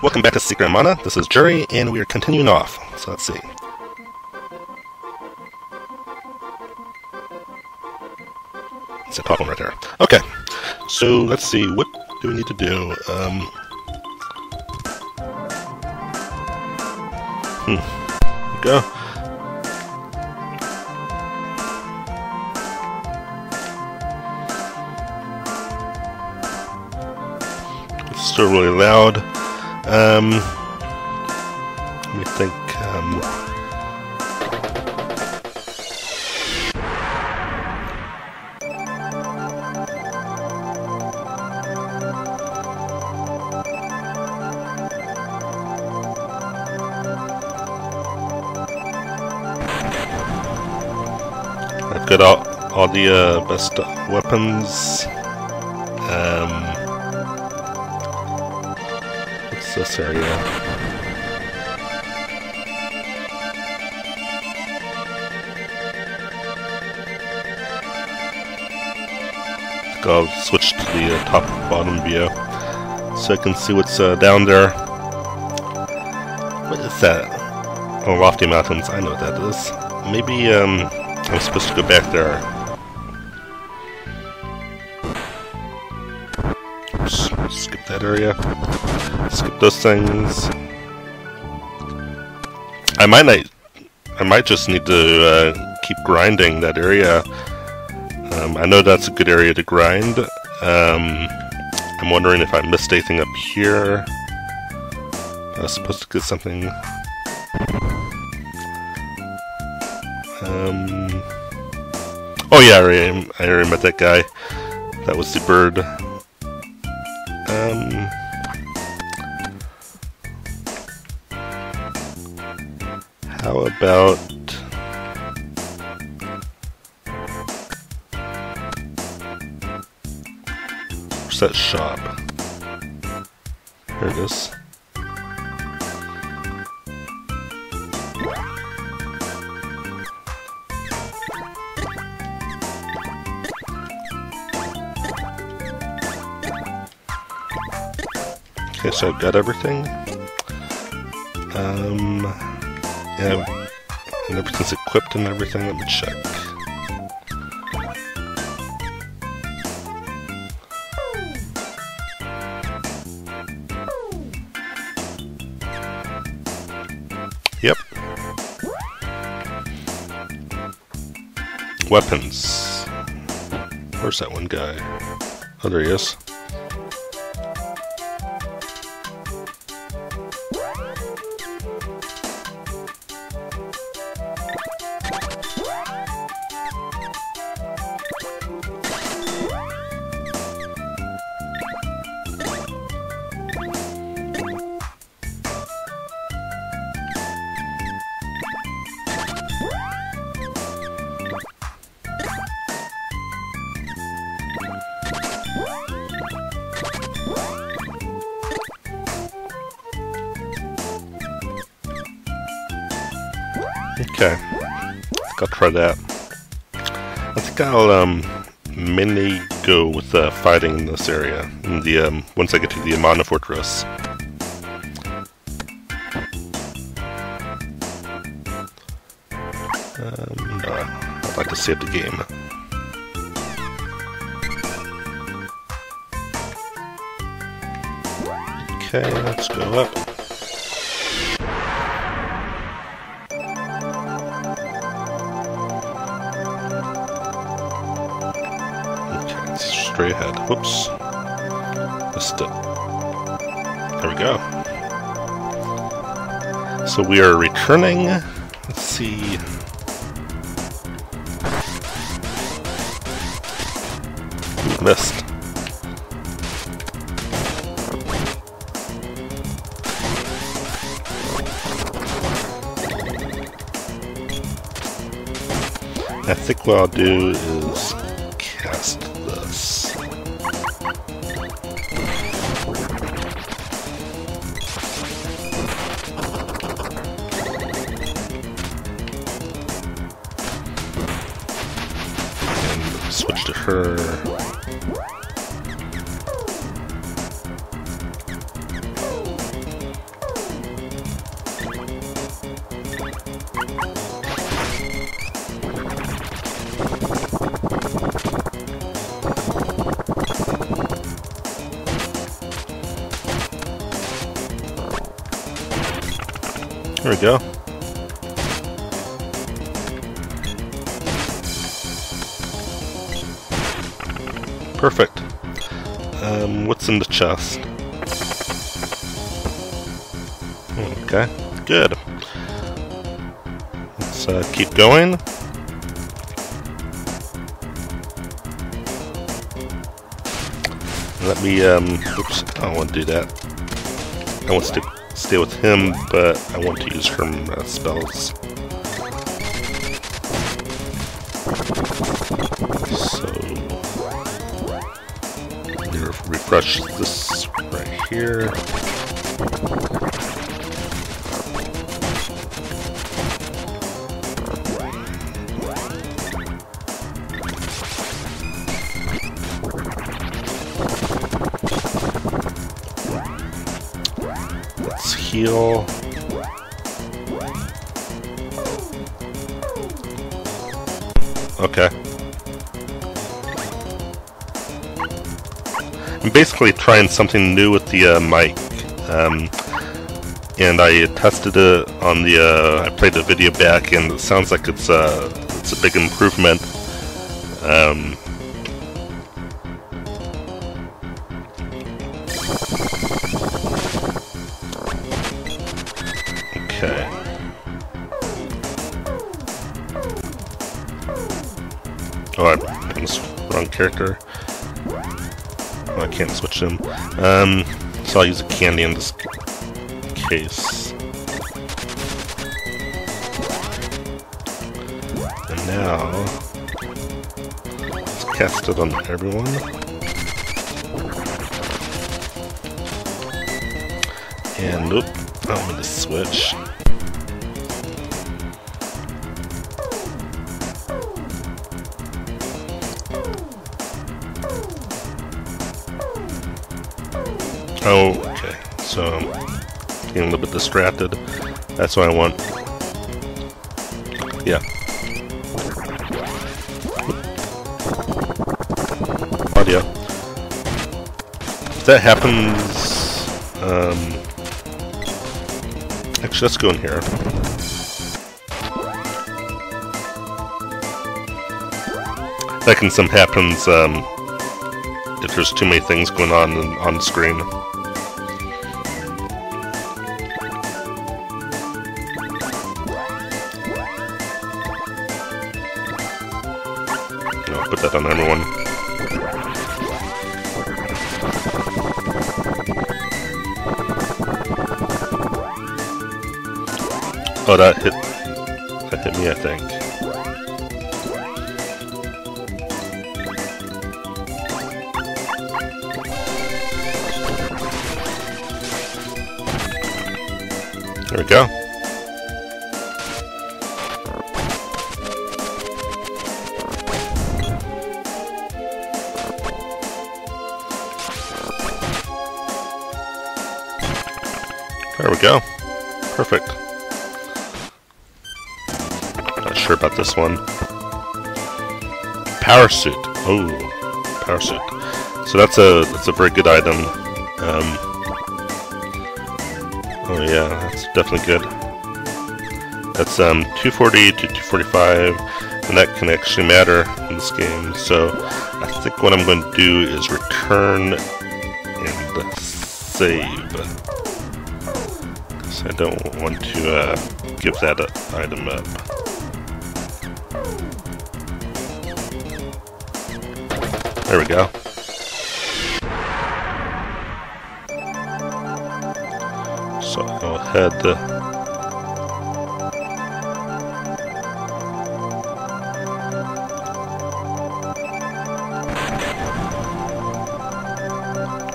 Welcome back to Secret Mana. This is Jury, and we are continuing off. So let's see. It's a problem right there. Okay, so let's see. What do we need to do? Um, hmm. Go. It's still really loud. Um, let me think. Um, I've got all, all the uh, best weapons. This area? I'll switch to the uh, top bottom view so I can see what's uh, down there. What is that? Oh, Lofty Mountains. I know what that is. Maybe um, I'm supposed to go back there. Oops, skip that area. Skip those things. I might not. I might just need to uh, keep grinding that area. Um, I know that's a good area to grind. Um, I'm wondering if I missed anything up here. I was supposed to get something. Um, oh yeah, I I already met that guy. That was the bird. About... Where's that shop? There it is. Okay, so I've got everything. Um, yeah, and everything's equipped and everything. Let me check. Yep. Weapons. Where's that one guy? Oh, there he is. Okay. Think I'll try that. I think I'll um mainly go with uh, fighting in this area. In the um once I get to the Amana Fortress. Um, no, I'd like to save the game. Okay, let's go up. Straight ahead. Whoops. Missed it. There we go. So we are returning. Let's see. Missed. I think what I'll do is for... There we go. What's in the chest? Okay, good. Let's uh, keep going. Let me, um, oops, I don't want to do that. I want to stay with him, but I want to use her uh, spells. Refresh this right here. Let's heal. Okay. I'm basically trying something new with the uh, mic. Um, and I tested it on the, uh, I played the video back and it sounds like it's, uh, it's a big improvement. Um, okay. Oh, I'm wrong character. Oh, I can't switch them. Um, so I'll use a candy in this case. And now, let's cast it on everyone. And, oop, I'm gonna switch. Oh, okay. So getting a little bit distracted. That's what I want. Yeah. Audio. If that happens, um, actually, let's go in here. That can some happens um, if there's too many things going on on screen. Put that on everyone. Oh, that hit... That hit me, I think. There we go. There we go. Perfect. Not sure about this one. Power suit. Oh, power suit. So that's a that's a very good item. Um, oh yeah, that's definitely good. That's um 240 to 245, and that can actually matter in this game. So I think what I'm going to do is return and save. I don't want to uh, give that item up. There we go. So I'll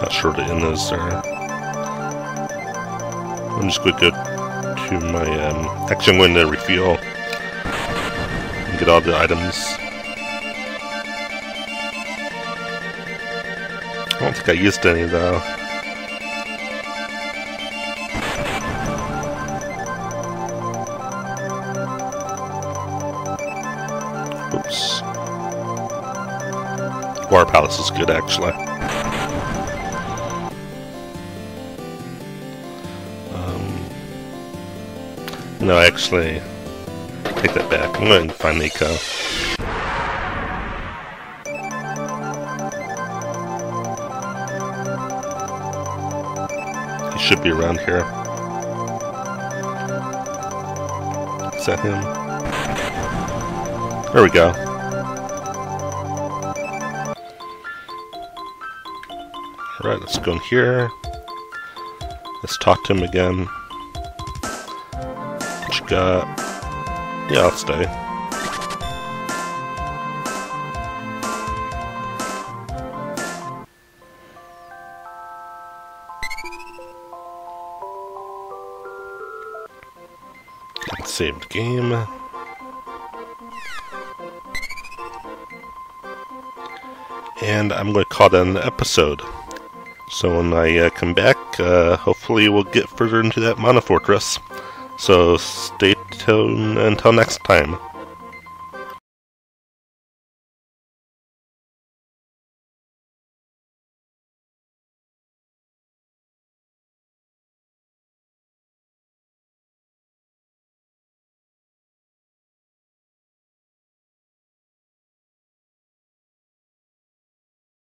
Not sure the end is there. I'm just going to go to my, um, actually I'm going to refuel and get all the items. I don't think I used any though. Oops. War Palace is good actually. No, actually, take that back. I'm going to find Neko. He should be around here. Is that him? There we go. Alright, let's go in here. Let's talk to him again. Yeah, I'll stay. Saved game. And I'm going to call that an episode. So when I uh, come back, uh, hopefully we'll get further into that Mana Fortress. So stay tuned until next time.